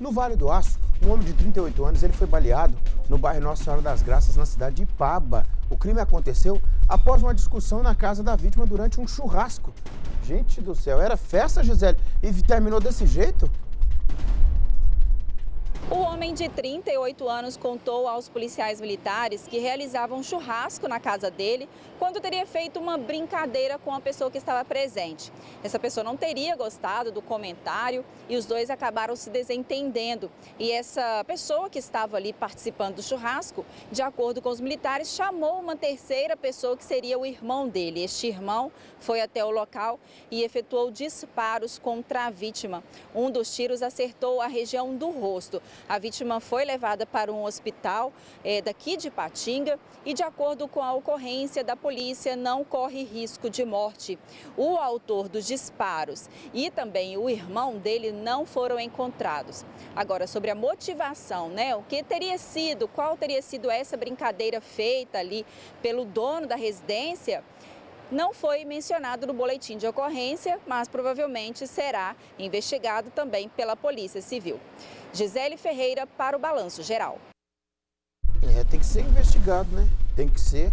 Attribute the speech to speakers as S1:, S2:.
S1: No Vale do Aço, um homem de 38 anos ele foi baleado no bairro Nossa Senhora das Graças, na cidade de Ipaba. O crime aconteceu após uma discussão na casa da vítima durante um churrasco. Gente do céu, era festa, Gisele, e terminou desse jeito?
S2: Homem de 38 anos contou aos policiais militares que realizavam um churrasco na casa dele quando teria feito uma brincadeira com a pessoa que estava presente. Essa pessoa não teria gostado do comentário e os dois acabaram se desentendendo. E essa pessoa que estava ali participando do churrasco, de acordo com os militares, chamou uma terceira pessoa que seria o irmão dele. Este irmão foi até o local e efetuou disparos contra a vítima. Um dos tiros acertou a região do rosto. A vítima foi levada para um hospital é, daqui de Patinga e, de acordo com a ocorrência da polícia, não corre risco de morte. O autor dos disparos e também o irmão dele não foram encontrados. Agora, sobre a motivação, né? O que teria sido, qual teria sido essa brincadeira feita ali pelo dono da residência? Não foi mencionado no boletim de ocorrência, mas provavelmente será investigado também pela Polícia Civil. Gisele Ferreira para o Balanço Geral.
S1: É, tem que ser investigado, né? Tem que ser.